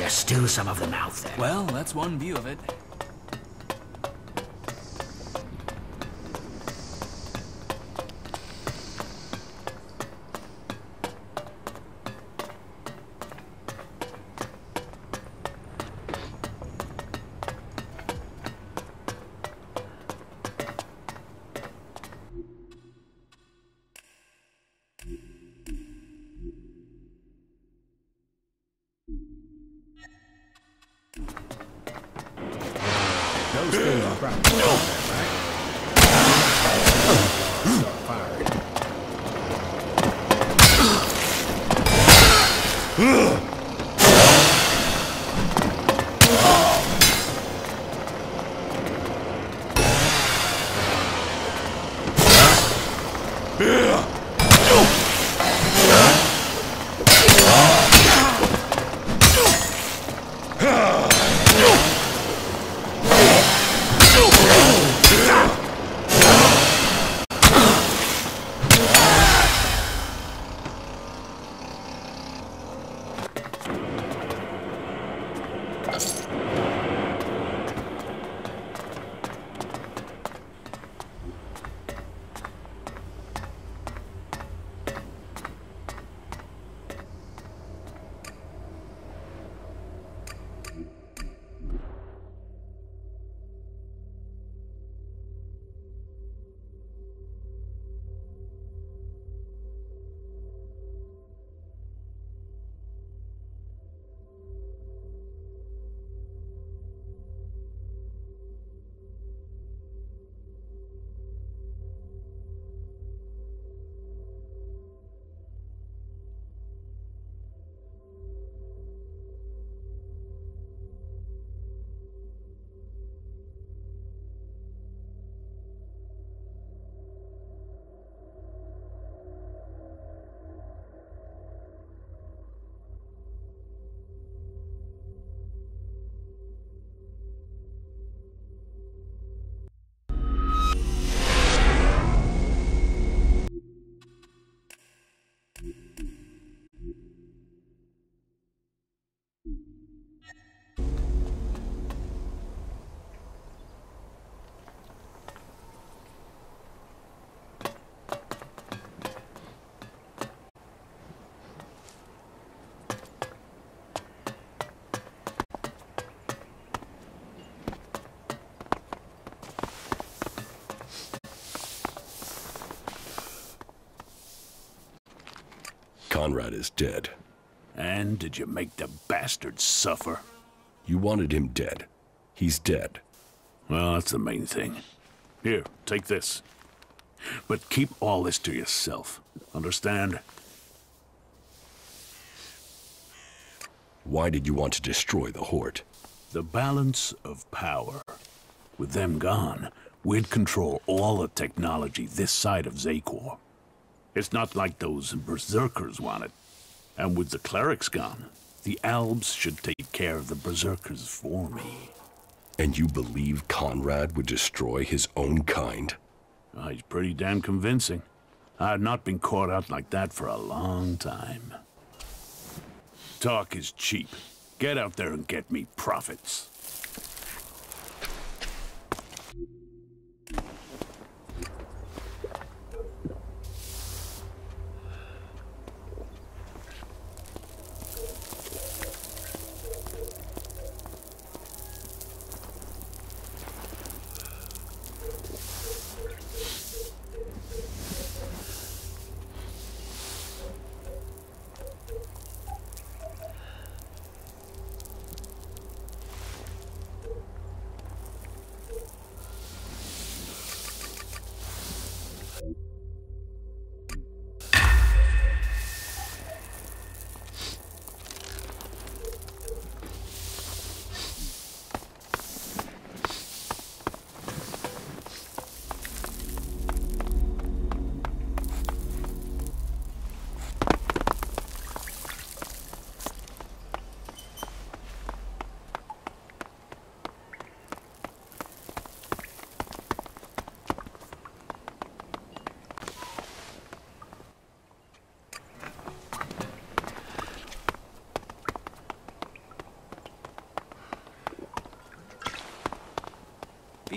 There's still some of them out there. Well, that's one view of it. Conrad is dead. And did you make the bastard suffer? You wanted him dead. He's dead. Well, that's the main thing. Here, take this. But keep all this to yourself. Understand? Why did you want to destroy the Horde? The balance of power. With them gone, we'd control all the technology this side of Xacor. It's not like those berserkers want it. And with the clerics gone, the Albs should take care of the berserkers for me. And you believe Conrad would destroy his own kind? Oh, he's pretty damn convincing. I have not been caught out like that for a long time. Talk is cheap. Get out there and get me profits.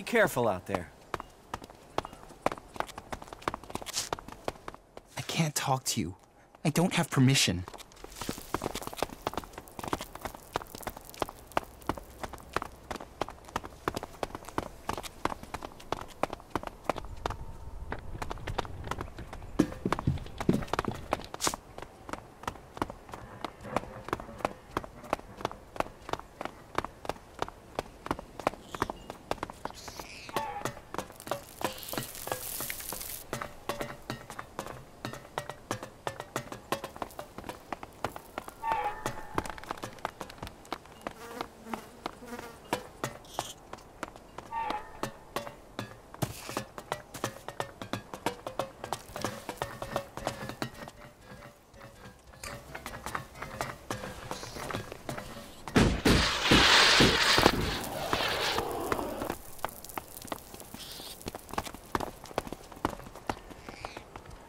Be careful out there. I can't talk to you. I don't have permission.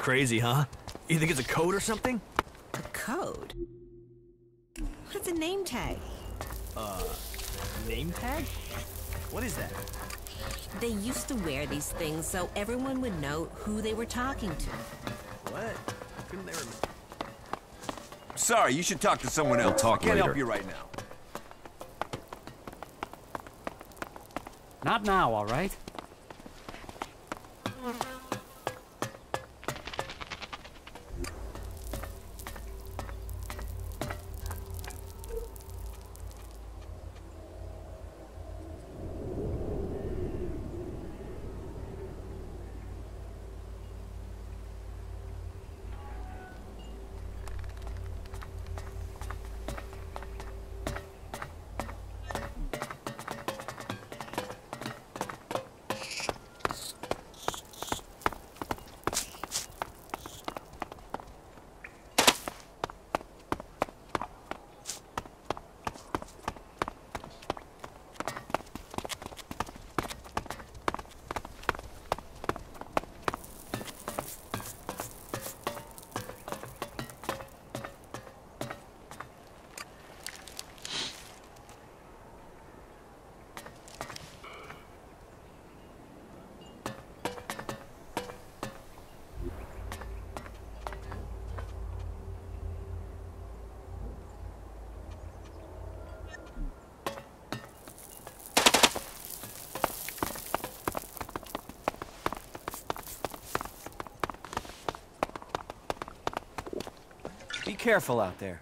Crazy, huh? You think it's a code or something? A code? What's a name tag? Uh, name tag? What is that? They used to wear these things so everyone would know who they were talking to. What? Couldn't they remember? Sorry, you should talk to someone else. talk I can't help you right now. Not now, all right? Careful out there.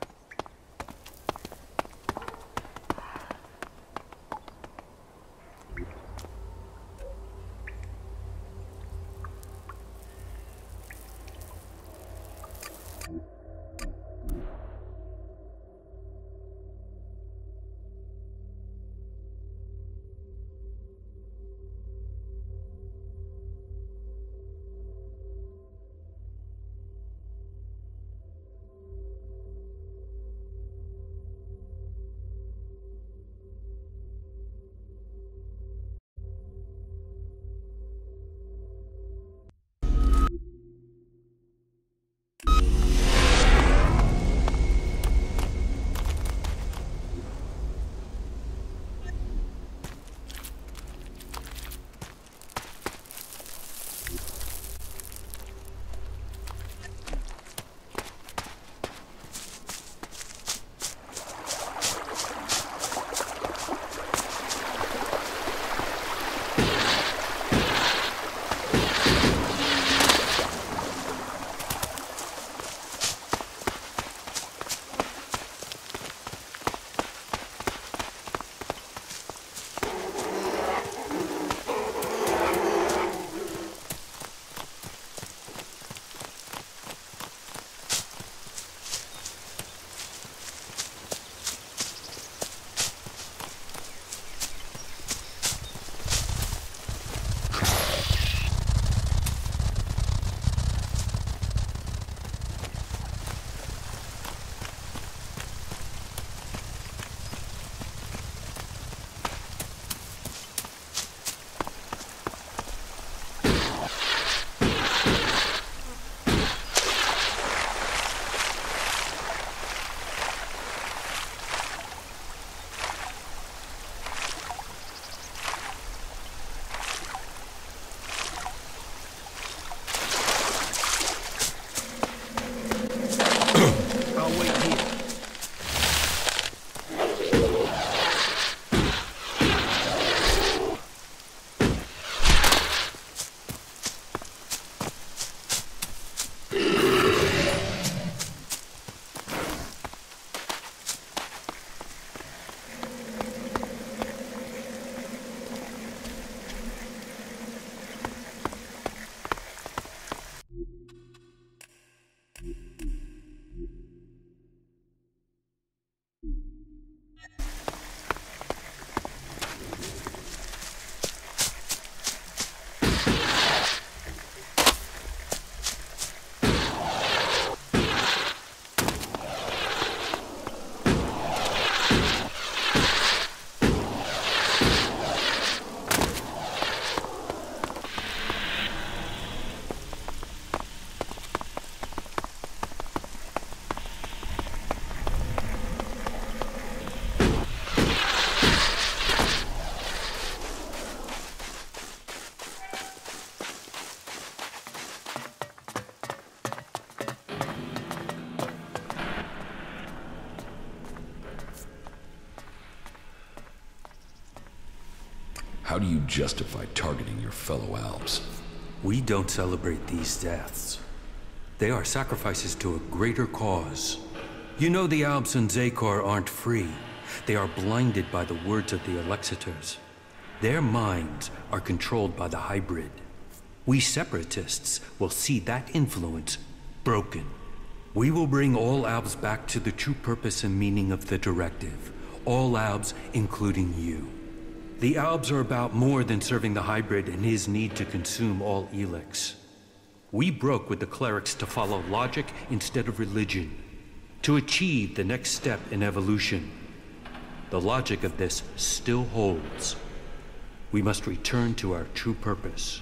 Justify targeting your fellow Albs? We don't celebrate these deaths. They are sacrifices to a greater cause. You know the Albs and Xacor aren't free. They are blinded by the words of the Alexitors. Their minds are controlled by the hybrid. We separatists will see that influence broken. We will bring all Albs back to the true purpose and meaning of the directive. All Albs, including you. The Albs are about more than serving the hybrid and his need to consume all Elex. We broke with the clerics to follow logic instead of religion, to achieve the next step in evolution. The logic of this still holds. We must return to our true purpose.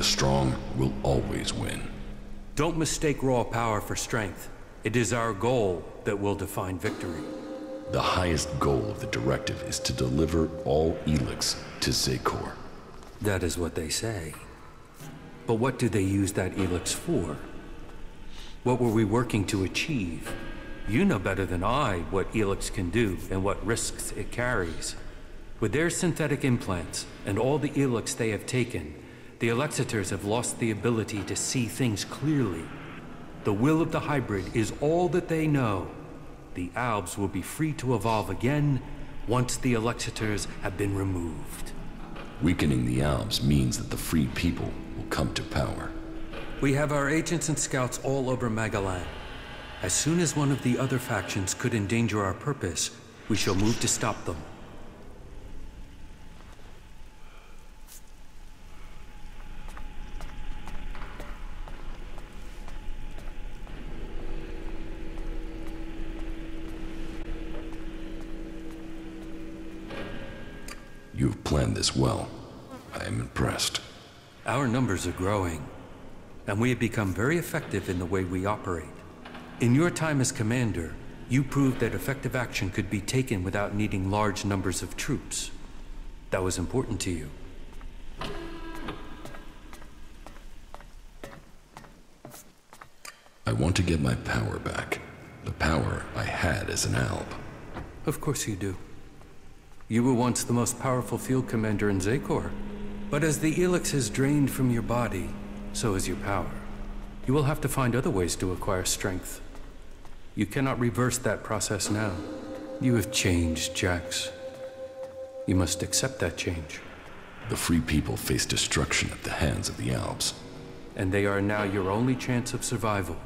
The strong will always win. Don't mistake raw power for strength. It is our goal that will define victory. The highest goal of the directive is to deliver all Elex to Xacor. That is what they say. But what do they use that Elex for? What were we working to achieve? You know better than I what Elex can do and what risks it carries. With their synthetic implants and all the Elex they have taken, the Alexitors have lost the ability to see things clearly. The will of the hybrid is all that they know. The Albs will be free to evolve again once the Alexitors have been removed. Weakening the Albs means that the free people will come to power. We have our agents and scouts all over Magalan. As soon as one of the other factions could endanger our purpose, we shall move to stop them. Planned this well. I am impressed. Our numbers are growing, and we have become very effective in the way we operate. In your time as commander, you proved that effective action could be taken without needing large numbers of troops. That was important to you. I want to get my power back. The power I had as an Alb. Of course you do. You were once the most powerful field commander in Xacor. But as the Elex has drained from your body, so has your power. You will have to find other ways to acquire strength. You cannot reverse that process now. You have changed, Jax. You must accept that change. The free people face destruction at the hands of the Albs. And they are now your only chance of survival.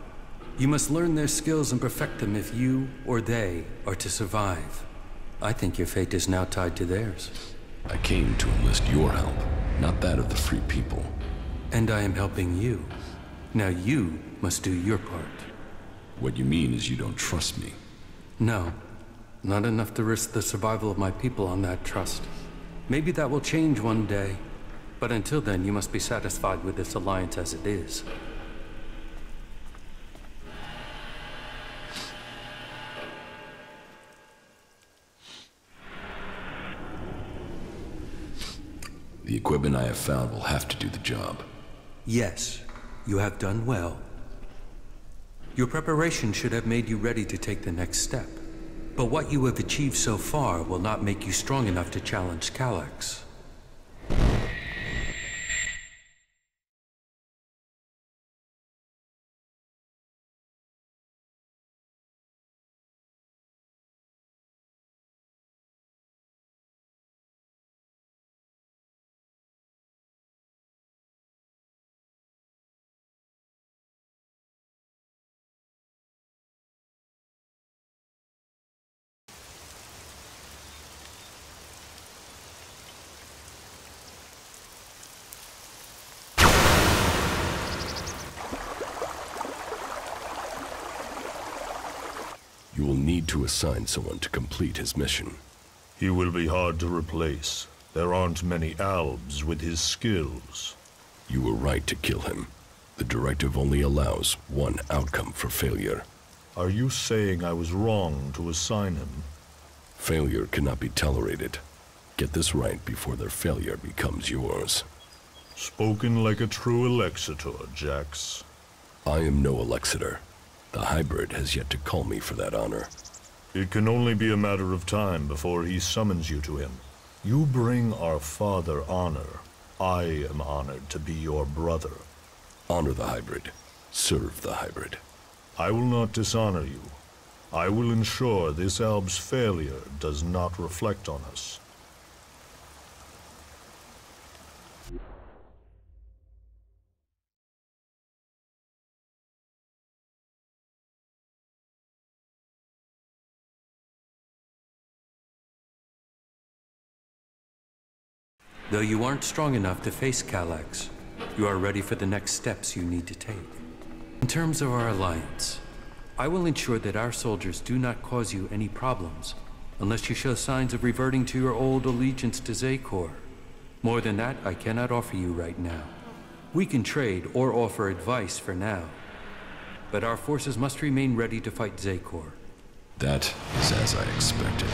You must learn their skills and perfect them if you or they are to survive. I think your fate is now tied to theirs. I came to enlist your help, not that of the free people. And I am helping you. Now you must do your part. What you mean is you don't trust me. No, not enough to risk the survival of my people on that trust. Maybe that will change one day, but until then you must be satisfied with this alliance as it is. The equipment I have found will have to do the job. Yes, you have done well. Your preparation should have made you ready to take the next step. But what you have achieved so far will not make you strong enough to challenge Kallax. Need to assign someone to complete his mission. He will be hard to replace. There aren't many Albs with his skills. You were right to kill him. The directive only allows one outcome for failure. Are you saying I was wrong to assign him? Failure cannot be tolerated. Get this right before their failure becomes yours. Spoken like a true Alexitor, Jax. I am no Alexitor. The hybrid has yet to call me for that honor. It can only be a matter of time before he summons you to him. You bring our father honor. I am honored to be your brother. Honor the hybrid. Serve the hybrid. I will not dishonor you. I will ensure this Alb's failure does not reflect on us. Though you aren't strong enough to face Kallax, you are ready for the next steps you need to take. In terms of our alliance, I will ensure that our soldiers do not cause you any problems unless you show signs of reverting to your old allegiance to Xacor. More than that, I cannot offer you right now. We can trade or offer advice for now, but our forces must remain ready to fight Xacor. That is as I expected.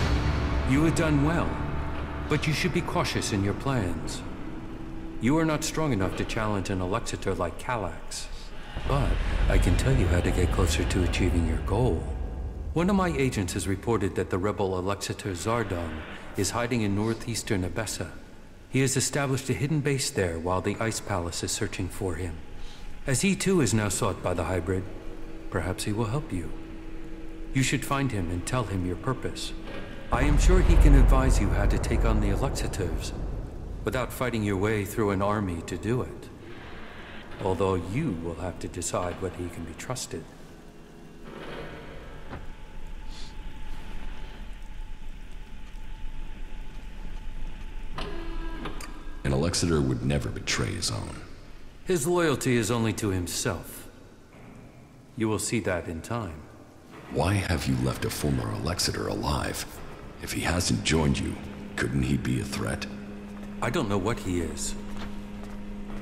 You have done well, but you should be cautious in your plans. You are not strong enough to challenge an Alexitor like Kallax. But I can tell you how to get closer to achieving your goal. One of my agents has reported that the rebel Alexitor Zardom is hiding in northeastern Abessa. He has established a hidden base there while the Ice Palace is searching for him. As he too is now sought by the hybrid, perhaps he will help you. You should find him and tell him your purpose. I am sure he can advise you how to take on the Alexitors, without fighting your way through an army to do it. Although you will have to decide whether he can be trusted. An Alexitor would never betray his own. His loyalty is only to himself. You will see that in time. Why have you left a former Alexitor alive? If he hasn't joined you, couldn't he be a threat? I don't know what he is.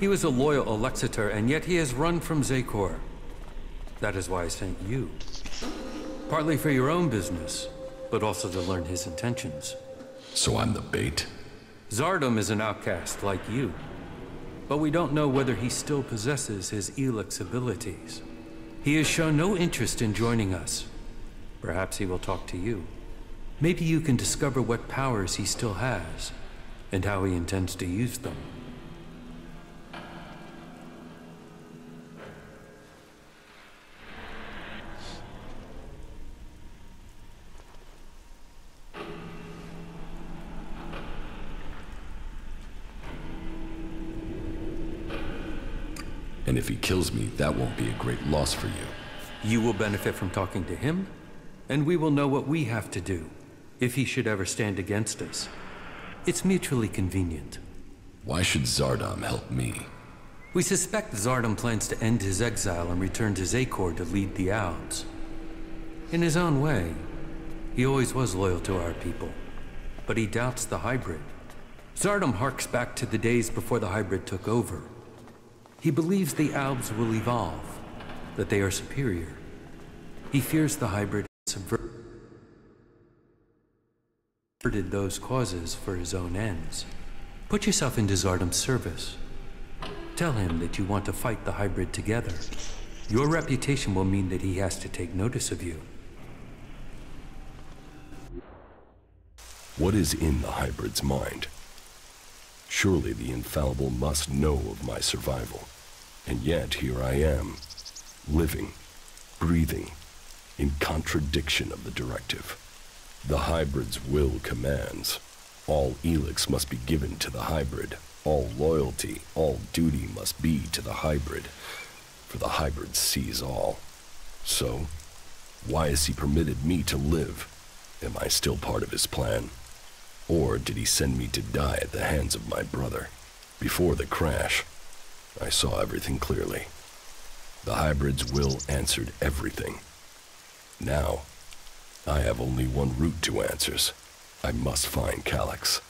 He was a loyal Alexitor, and yet he has run from Xacor. That is why I sent you. Partly for your own business, but also to learn his intentions. So I'm the bait? Zardom is an outcast like you. But we don't know whether he still possesses his Elex abilities. He has shown no interest in joining us. Perhaps he will talk to you. Maybe you can discover what powers he still has, and how he intends to use them. And if he kills me, that won't be a great loss for you. You will benefit from talking to him, and we will know what we have to do, if he should ever stand against us. It's mutually convenient. Why should Zardom help me? We suspect Zardom plans to end his exile and return to Xacor to lead the Ouds. In his own way, he always was loyal to our people, but he doubts the hybrid. Zardom harks back to the days before the hybrid took over. He believes the Albs will evolve, that they are superior. He fears the hybrid has subverted those causes for his own ends. Put yourself into Zardom's service. Tell him that you want to fight the hybrid together. Your reputation will mean that he has to take notice of you. What is in the hybrid's mind? Surely the infallible must know of my survival. And yet here I am, living, breathing, in contradiction of the directive. The hybrid's will commands. All Elex must be given to the hybrid. All loyalty, all duty must be to the hybrid. For the hybrid sees all. So, why has he permitted me to live? Am I still part of his plan? Or did he send me to die at the hands of my brother? Before the crash, I saw everything clearly. The hybrid's will answered everything. Now, I have only one route to answers. I must find Kallax.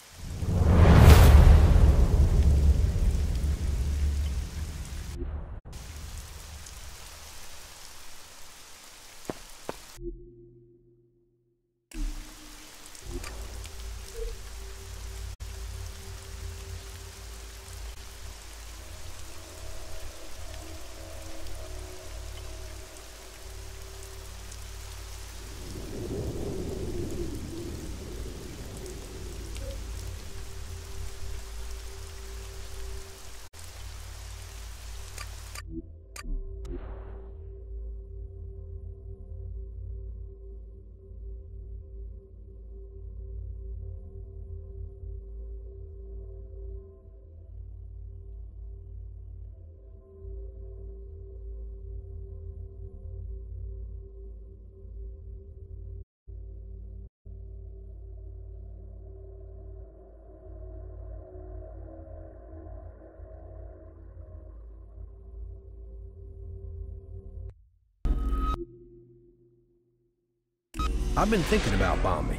I've been thinking about Balmy.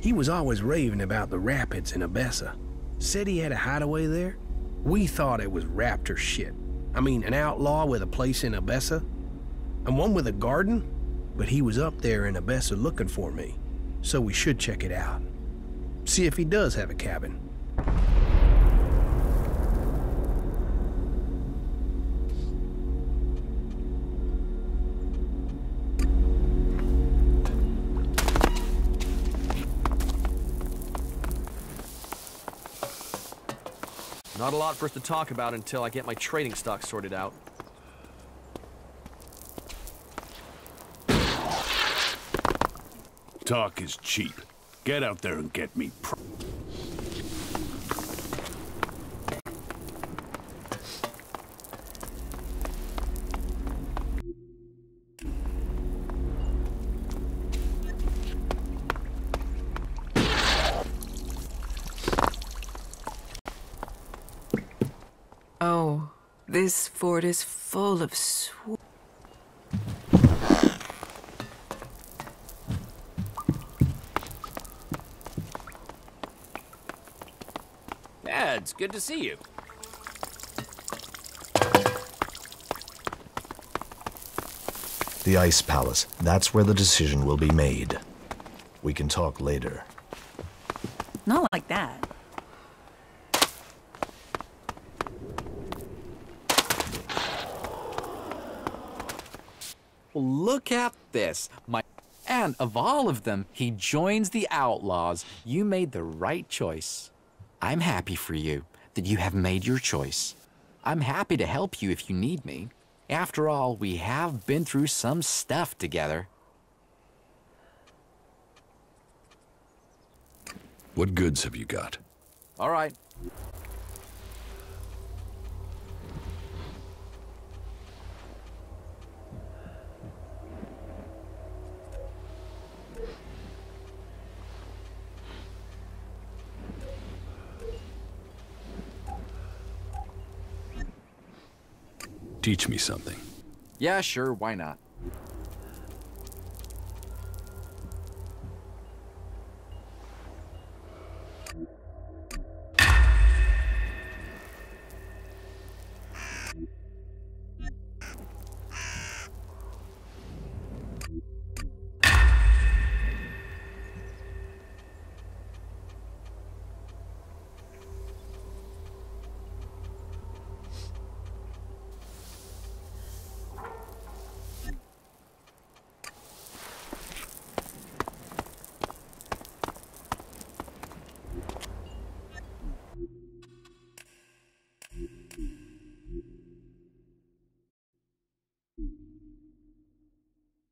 He was always raving about the rapids in Abessa. Said he had a hideaway there. We thought it was raptor shit. I mean, an outlaw with a place in Abessa, and one with a garden, but he was up there in Abessa looking for me, so we should check it out. See if he does have a cabin. Not a lot for us to talk about until I get my trading stock sorted out. Talk is cheap. Get out there and get me this fort is full of sw- Yeah, it's good to see you. The Ice Palace. That's where the decision will be made. We can talk later. Not like that. Look at this. My and of all of them, he joins the outlaws. You made the right choice. I'm happy for you that you have made your choice. I'm happy to help you if you need me. After all, we have been through some stuff together. What goods have you got? All right. Teach me something. Yeah, sure, why not?